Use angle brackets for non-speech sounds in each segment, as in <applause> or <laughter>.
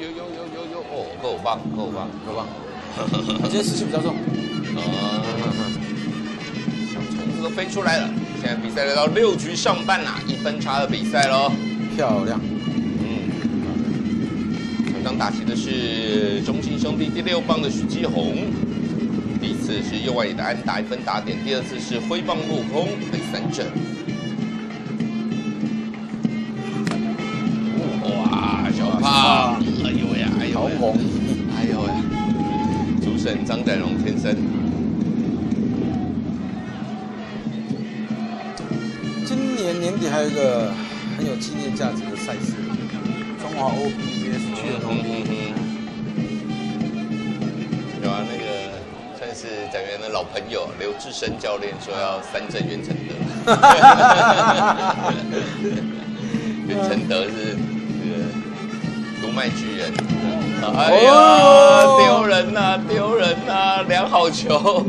有有有有有哦，够棒够棒好吧？他今天湿气比较重。啊！小虫子都飞出来了。现在比赛来到六局上半啦，一分差的比赛喽。漂亮。嗯，刚刚打起的是中信兄弟第六棒的许基宏，第一次是右外野的安打一分打点，第二次是挥棒落空被三振。主审张展荣先生。今年年底还有一个很有纪念价值的赛事，中华 OPBS 去了嗯嗯嗯。有啊，那个算是展元的老朋友刘志深教练说要三振袁成德，<laughs> <laughs> 袁成德是这个独卖巨人，哎呀，哦丢人呐、丢人呐、两好球，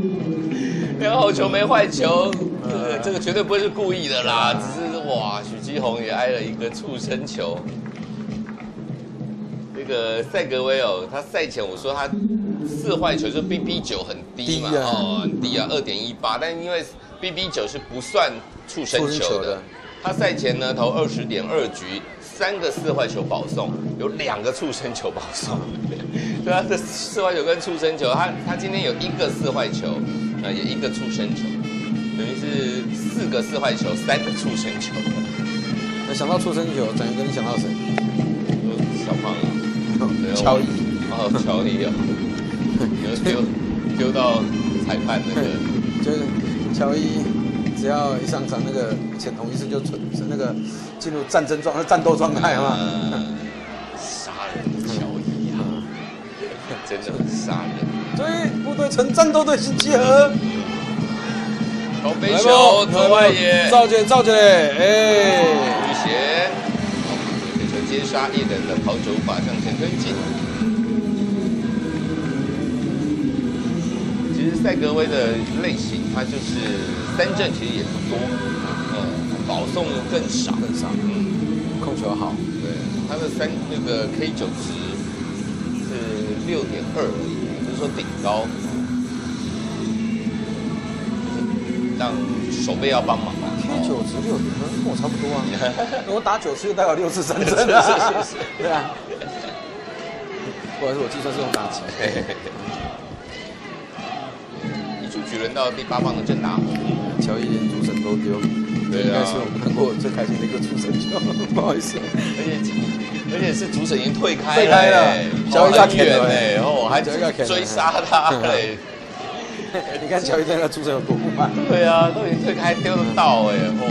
<laughs> 两好球没坏球，这个这个绝对不会是故意的啦，只是哇，许基宏也挨了一个触身球。这个塞格威尔，他赛前我说他四坏球就 BB 九很低嘛，低啊。哦，很低啊，二点一八，但因为 BB 九是不算触身触身球的球的，他赛前呢投二十点二局，三个四坏球保送，有两个触身球保送，<laughs> 对啊，这四坏球跟触身球，他他今天有一个四坏球，呃，也一个触身球，等于是四个四坏球，三个触身球，<laughs> 那想到出生球，展元哥你想到谁？小胖啊。对 <laughs> 乔伊。哦，乔伊哦，丢丢丢到裁判那个，就是乔伊，只要一上场，那个前同一次就存是那个进入战争状、战斗状态嘛。嗯杀人的乔伊啊，<laughs> 真的很杀人。对，部队成战斗队形集合。高飞球左外野，赵姐，赵姐，哎，雨贤，接杀一人的跑者无法向前推进。其实赛格威的类型，它就是三振其实也不多，呃，保送更少，更少嗯。控球好，对，它的三那个 K 九值是六点二而已，就是说顶高，就是让手背要帮忙嘛。K 九值六点，跟我差不多啊。我打九次就代表六次三振是啊。是是是对啊。不好意思，我计算是用打击。<laughs> <laughs> <laughs> 轮到第八棒的郑达宏，乔伊连主审都丢，对啊。应该是我们看过最开心的一个主审球。<laughs> 不好意思，而且而且是主审已经退开了、退开了。欸脚一下很远舔了哎、欸哦，还脚一下舔了追杀他嘞、<laughs> 你看乔伊在那主审有多不满。对啊，都已经退开，丢得到哎、哦，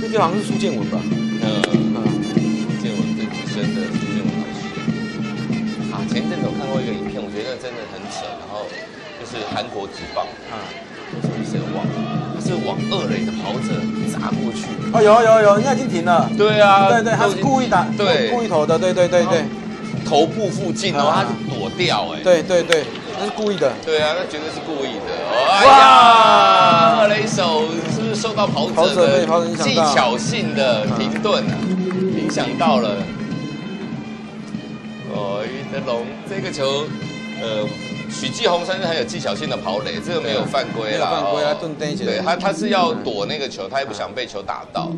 那就好像是苏建文吧？嗯。啊，建文最资深的苏建文老师。啊，前一阵子我看过一个影片，我觉得真的很扯，然后就是韩国职棒啊，是谁忘了，他是往二垒的跑者砸过去，哦，有有有，应该已经停了。对啊，对对，他是故意打，对。故意投的，对对对对，头部附近，然后他啊。是躲掉，哎，对对对，那是故意的。对啊，那绝对是故意的。哎呀，二垒手是不是受到跑者的技巧性的停顿啊，影响到了？哦，于德龙这个球，呃，许继红算是很有技巧性的跑垒，这个没有犯规啦，没有犯规哦他顿蹬起来对他他是要躲那个球，他也不想被球打到，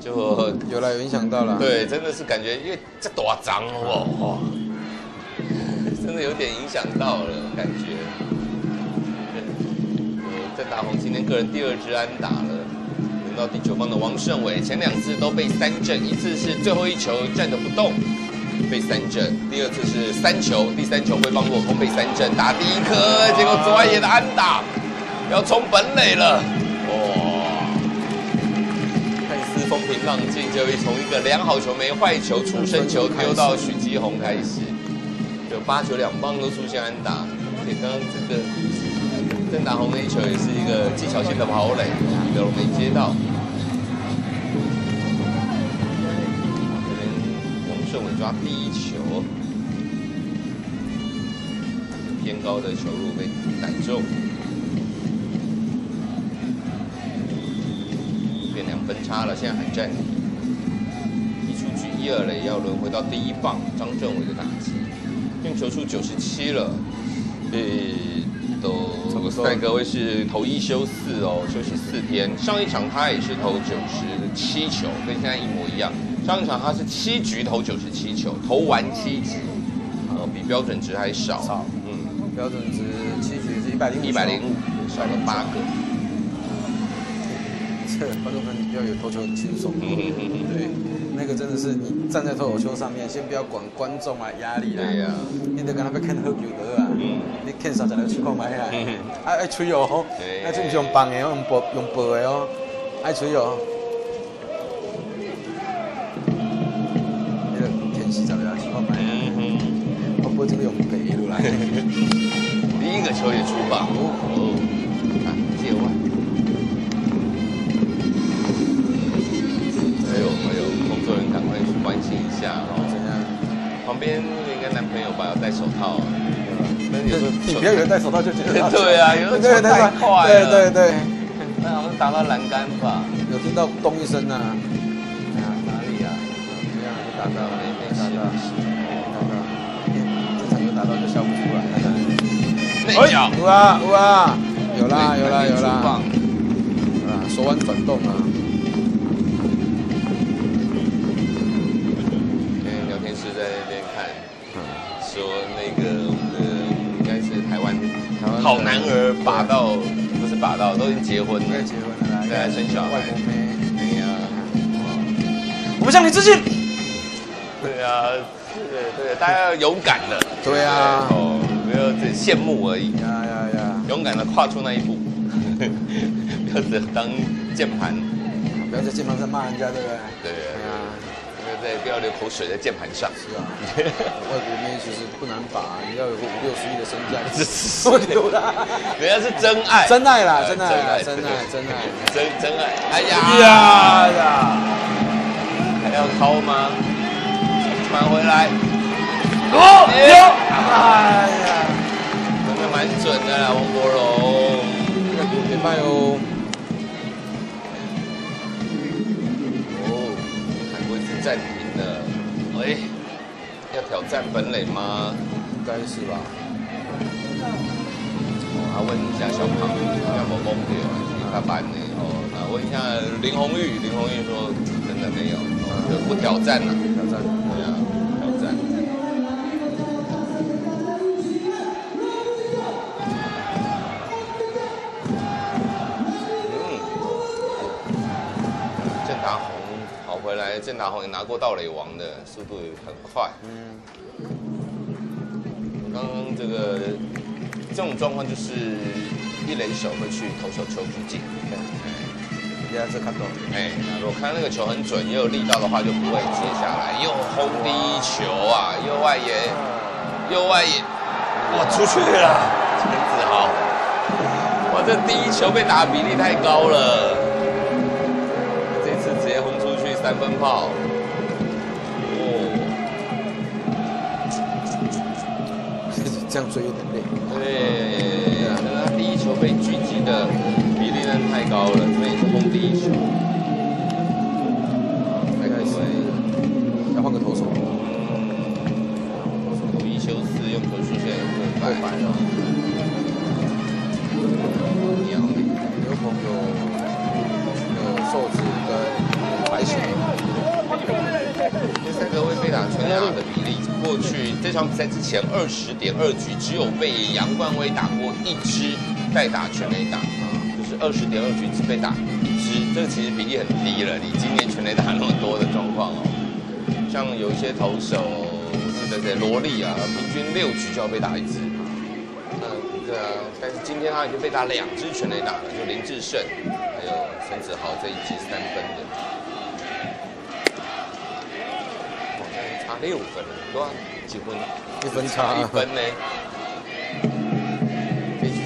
就有了，有影响到了。，对，真的是感觉因为这多脏哦，哦 <laughs> 真的有点影响到了感觉。郑大宏今天个人第二支安打了，轮到第九棒的王胜伟，前两次都被三振，一次是最后一球站着不动被三振，第二次是三球，第三球会帮落空被三振，打第一颗，结果左外野的安打要冲本垒了，哇！看似风平浪静，就会从一个良好球没坏球、出身球丢到许基宏开始，有八球两棒都出现安打，而且刚刚这个郑达宏那一球也是一个技巧性的跑垒，德龙没接到。抓第一球，偏高的球路被逮中。变两分差了，现在还占一出局一一二垒，要轮回到第一棒张政伟的打击，用球数九十七了，呃，都赛格威是投一休四哦，休息四天。上一场他也是投九十七球，跟现在一模一样。上一场他是七局投九十七球，投完七局，呃，比标准值还少。少，嗯，标准值七局是一百零五，一百零五，少了八个。这观众朋友要有投球很轻松，对，那个真的是你站在投手球上面，先不要管观众啊压力啦，对呀，你得跟他们看喝酒得啊，你看啥才能去购买啊，爱爱吹哦，爱吹不是用棒的，用播用播的哦，爱吹哦。第一个球也出棒。哦，啊，界外，还有还有，工作人员赶快去关心一下哦，怎样？旁边应该男朋友吧，要戴手套，那有时候你不要以为戴手套就觉得 <laughs> 对啊，有时候太快了，对对对，<laughs> 那好像打到栏杆吧，有听到咚一声呐，啊内角，有啊有啊，有啦有啦有啦，啊手腕转动啊。聊天室在那边看，说那个我们的应该是台湾好男儿霸道，不是霸道，都已经结婚了，结婚了，对，生小孩。哎呀，我们向你致敬。对啊。对对，大家要勇敢的。对啊，哦，不要只羡慕而已。呀呀呀！勇敢的跨出那一步，不要只当键盘，不要在键盘上骂人家，对不对？对啊，不要在不要流口水在键盘上。是啊，外国妹其实不难把，你要有个五六十亿的身价，这 <laughs> 是。说流的。人家是真爱，真爱啦，真爱，真爱，真爱，真真爱。哎呀。呀，还要掏吗？返回来，哦，有，哎呀，蛮准的啦，王国荣，这个别卖哦。哦，韩国是暂停了，喂，要挑战本垒吗？应该是吧。哦，问一下小胖，要不崩掉，他班呢？哦，那问一下林红玉，林红玉说真的没有，就不挑战了，挑战。郑达宏也拿过盗垒王的，速度很快。嗯，刚刚这个这种状况就是一垒手会去投手球不进。第二次看到。哎，那如果看到那个球很准，又有力道的话，就不会接下来又轰第一球啊，右外野，右外野，哇，出去了，陈子豪，哇，这第一球被打比例太高了。三分炮，哦，这样追有点累。对，可能他第一球被狙击的比例呢太高了，所以轰第一球。开始要换个投手。投一休四，用球出现过百了。场比赛之前二十点二局，只有被杨冠威打过一支代打全垒打啊，就是二十点二局只被打一支，这个其实比例很低了。你今年全垒打那么多的状况哦，像有一些投手，是的，对，罗莉啊，平均六局就要被打一支，嗯，对啊，但是今天他已经被打两支全垒打了，就林志胜还有陈子豪这一支三分的。好像差六分，对吧？几分？一分差一分呢。这局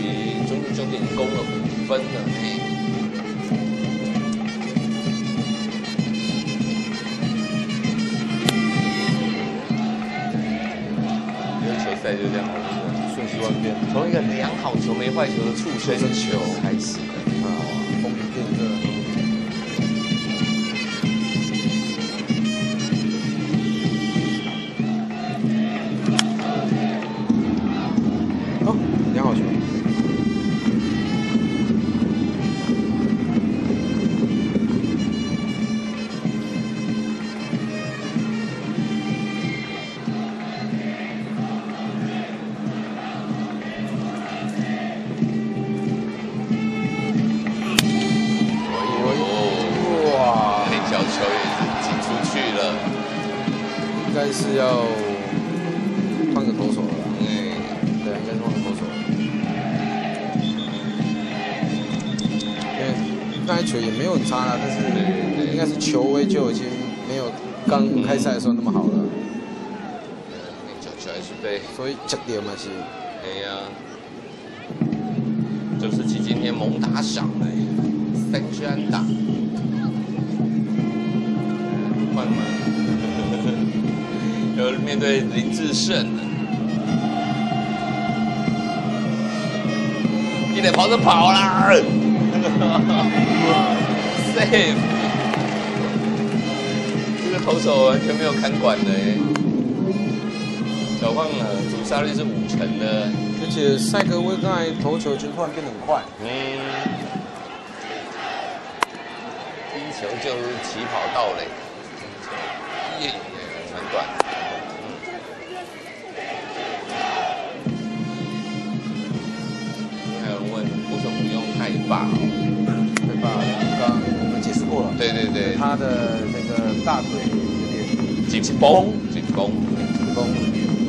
中信兄弟攻了五分了。这球赛就这样，瞬息万变，从一个良好球没坏球的畜生球开始球也没有很差啦，但是应该是球威就已经没有刚开赛的时候那么好了。那球球还是被，所以这点嘛是。哎呀，周世奇今天猛打赏哎，三支安打。换吗？<laughs> 要面对林志胜一点跑着跑啦 <laughs> safe，这个投手完全没有看管的。哎，小胖呢，主杀率是五成的，而且赛格威刚才投球就突然变得很快，嗯，第一球就是起跑到垒。很短。还对对。他的那个大腿有点紧绷，紧绷，紧绷。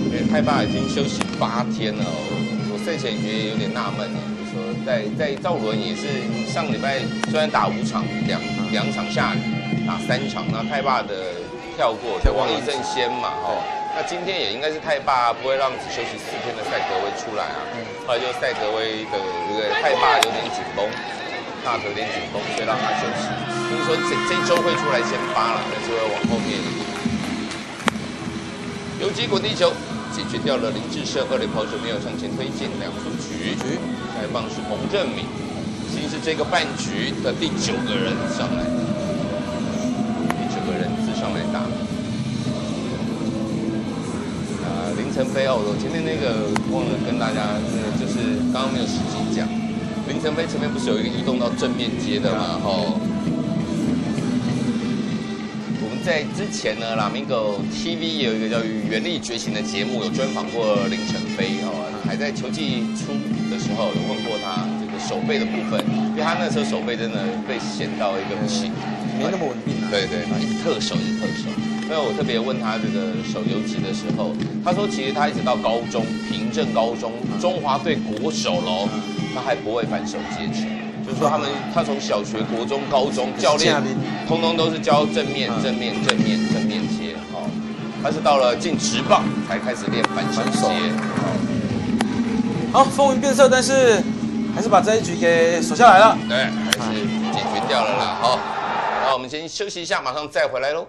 因为太霸已经休息八天了，我赛前觉得有点纳闷啊，就说在在赵伦也是上礼拜虽然打五场，两两场下雨，打三场，那太霸的。跳过，王一正先嘛，哦，那今天也应该是太霸不会让只休息四天的赛格威出来啊，后来就赛格威的这个太霸有点紧绷，大腿有点紧绷，所以让他休息。听说这这周会出来先发了，但是会往后面。有结果地球解决掉了林志胜，二垒跑手没有向前推进，两出局。下一棒是洪正敏，先是这个半局的第九个人上来。第九个人自上来打，啊，林晨飞哦，我今天那个忘了跟大家，就是刚刚没有实际讲，林晨飞前面不是有一个移动到正面接的嘛，吼。我们在之前呢，拉明狗 TV 有一个叫《原力觉醒》的节目，有专访过林晨飞哦，还在球季初的时候有问过他这个手背的部分，因为他那时候手背真的被险到一个不行。没那么稳定啊！对对，一直特手，一直特手。因为我特别问他这个手游级的时候，他说其实他一直到高中，平镇高中，中华队国手喽，他还不会反手接球。就是说他们，他从小学、国中、高中教练，通通都是教正面、正面、正面、正面接。哦，他是到了进职棒才开始练反手接。好，风云变色，但是还是把这一局给守下来了。对，还是解决掉了啦。好。那我们先休息一下，马上再回来喽。